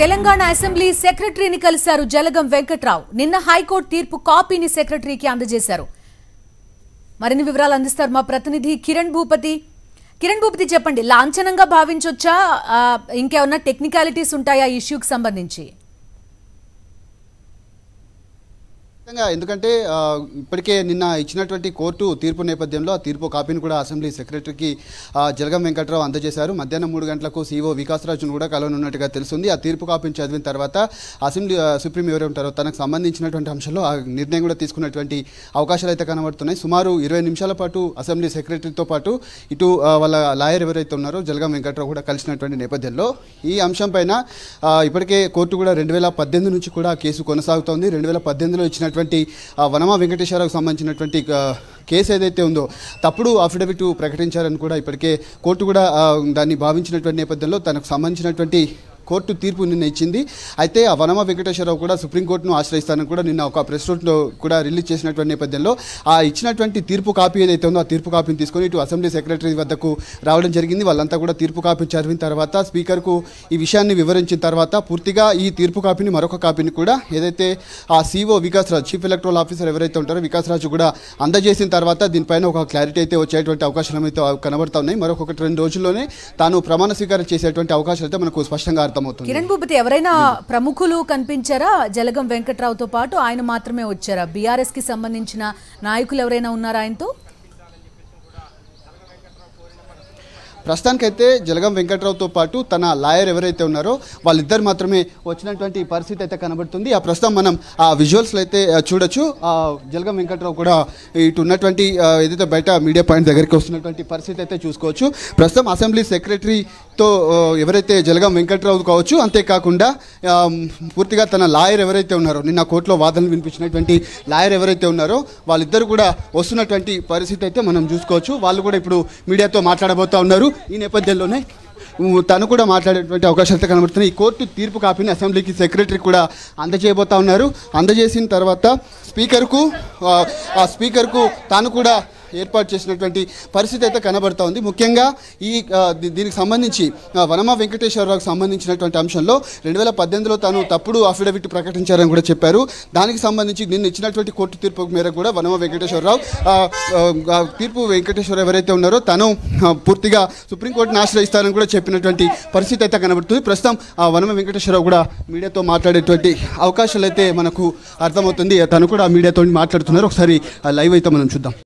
Telangana assembly సెక్రటరీని కలిశారు జలగం వెంకట్రావు. నిన్న హైకోర్టు తీర్పు కాపీని సెక్రటరీకి అందజేశారు. మరిన్ని వివరాలు అందిస్తారు మా ప్రతినిధి కిరణ్ భూపతి. కిరణ్ భూపతి చెప్పండి లాంఛనంగా భావించొచ్చా? ఇంకేమన్నా టెక్నికాలిటీస్ ఉంటాయా ఇష్యూకి సంబంధించి? ఖచ్చితంగా. ఎందుకంటే ఇప్పటికే నిన్న ఇచ్చినటువంటి కోర్టు తీర్పు నేపథ్యంలో ఆ తీర్పు కాపీని కూడా అసెంబ్లీ సెక్రటరీకి జలగం వెంకట్రావు అందజేశారు. మధ్యాహ్నం మూడు గంటలకు సీఓ వికాసరాజును కూడా కలవనున్నట్టుగా తెలుస్తుంది. ఆ తీర్పు కాపీని చదివిన తర్వాత అసెంబ్లీ సుప్రీం ఎవరు ఉంటారో తనకు సంబంధించినటువంటి అంశంలో ఆ నిర్ణయం కూడా తీసుకున్నటువంటి అవకాశాలు అయితే కనబడుతున్నాయి. సుమారు ఇరవై నిమిషాల పాటు అసెంబ్లీ సెక్రటరీతో పాటు ఇటు వాళ్ళ లాయర్ ఎవరైతే ఉన్నారో జలగం వెంకట్రావు కూడా కలిసినటువంటి నేపథ్యంలో ఈ అంశంపైన ఇప్పటికే కోర్టు కూడా రెండు వేల పద్దెనిమిది నుంచి కూడా కేసు కొనసాగుతోంది. రెండు వేల పద్దెనిమిదిలో ఇచ్చినటువంటి సంబంధించినటువంటి వనమా వెంకటేశ్వరకు సంబంధించినటువంటి కేసు ఏదైతే ఉందో తప్పుడు అఫిడవిట్ ప్రకటించారని కూడా ఇప్పటికే కోర్టు కూడా దాన్ని భావించినటువంటి నేపథ్యంలో తనకు సంబంధించినటువంటి కోర్టు తీర్పు నిన్న ఇచ్చింది అయితే ఆ వనమ వెంకటేశ్వరరావు కూడా సుప్రీంకోర్టును ఆశ్రయిస్తానని కూడా నిన్న ఒక ప్రెస్ నోట్లో కూడా రిలీజ్ చేసినటువంటి నేపథ్యంలో ఆ ఇచ్చినటువంటి తీర్పు కాపీ ఏదైతే ఉందో ఆ తీర్పు కాపీని తీసుకొని ఇటు అసెంబ్లీ సెక్రటరీ వద్దకు రావడం జరిగింది. వాళ్ళంతా కూడా తీర్పు కాపీ చదివిన తర్వాత స్పీకర్కు ఈ విషయాన్ని వివరించిన తర్వాత పూర్తిగా ఈ తీర్పు కాపీని మరొక కాపీని కూడా ఏదైతే ఆ CEO Vikas Raj chief electoral officer ఎవరైతే ఉంటారో వికాస్ రాజు కూడా అందజేసిన తర్వాత దీనిపైన ఒక క్లారిటీ అయితే వచ్చేటువంటి అవకాశాలు అయితే కనబడతా ఉన్నాయి. మరొక రెండు రోజుల్లోనే తాను ప్రమాణ స్వీకారం చేసేటువంటి అవకాశాలు అయితే మనకు స్పష్టంగా అర్థమవుతుంది. కిరణ్ భూపతి ఎవరైనా ప్రముఖులు కనిపించారా? జలగం వెంకట్రావుతో పాటు ఆయన మాత్రమే వచ్చారా? బీఆర్ఎస్కి సంబంధించిన నాయకులు ఎవరైనా ఉన్నారా ఆయనతో? ప్రస్తుతానికైతే జలగం వెంకట్రావుతో పాటు తన లాయర్ ఎవరైతే ఉన్నారో వాళ్ళిద్దరు మాత్రమే వచ్చినటువంటి పరిస్థితి అయితే కనబడుతుంది. ఆ ప్రస్తుతం మనం ఆ విజువల్స్లో అయితే చూడొచ్చు. ఆ జలగం వెంకట్రావు కూడా ఇటు ఉన్నటువంటి ఏదైతే బయట మీడియా పాయింట్ దగ్గరికి వస్తున్నటువంటి పరిస్థితి అయితే చూసుకోవచ్చు. ప్రస్తుతం అసెంబ్లీ సెక్రటరీతో తో ఎవరైతే జలగం వెంకట్రావు కావచ్చు అంతేకాకుండా పూర్తిగా తన లాయర్ ఎవరైతే ఉన్నారో నిన్న కోర్టులో వాదనలు వినిపించినటువంటి లాయర్ ఎవరైతే ఉన్నారో వాళ్ళిద్దరు కూడా వస్తున్నటువంటి పరిస్థితి అయితే మనం చూసుకోవచ్చు. వాళ్ళు కూడా ఇప్పుడు మీడియాతో మాట్లాడబోతా ఉన్నారు. ఈ నేపథ్యంలోనే తను కూడా మాట్లాడేటువంటి అవకాశాలు అయితే కనబడుతున్నాయి. ఈ కోర్టు తీర్పు కాపీని అసెంబ్లీకి సెక్రటరీ కూడా అందజేయబోతా ఉన్నారు. అందజేసిన తర్వాత స్పీకర్కు ఆ, ఆ స్పీకర్కు తాను కూడా ఏర్పాటు చేసినటువంటి పరిస్థితి అయితే కనబడతా ఉంది. ముఖ్యంగా ఈ దీనికి సంబంధించి వనమ వెంకటేశ్వరరావుకు సంబంధించినటువంటి అంశంలో రెండు వేల పద్దెనిమిదిలో తాను తప్పుడు అఫిడవిట్ ప్రకటించారని కూడా చెప్పారు. దానికి సంబంధించి నిన్న ఇచ్చినటువంటి కోర్టు తీర్పు మేరకు కూడా వనమ వెంకటేశ్వరరావు తీర్పు వెంకటేశ్వర ఎవరైతే ఉన్నారో తను పూర్తిగా సుప్రీంకోర్టును ఆశ్రయిస్తారని కూడా చెప్పినటువంటి పరిస్థితి అయితే కనబడుతుంది. ప్రస్తుతం ఆ వనమ వెంకటేశ్వరరావు కూడా మీడియాతో మాట్లాడేటువంటి అవకాశాలు అయితే మనకు అర్థమవుతుంది. తను కూడా మీడియాతో మాట్లాడుతున్నారు. ఒకసారి లైవ్ అయితే మనం చూద్దాం.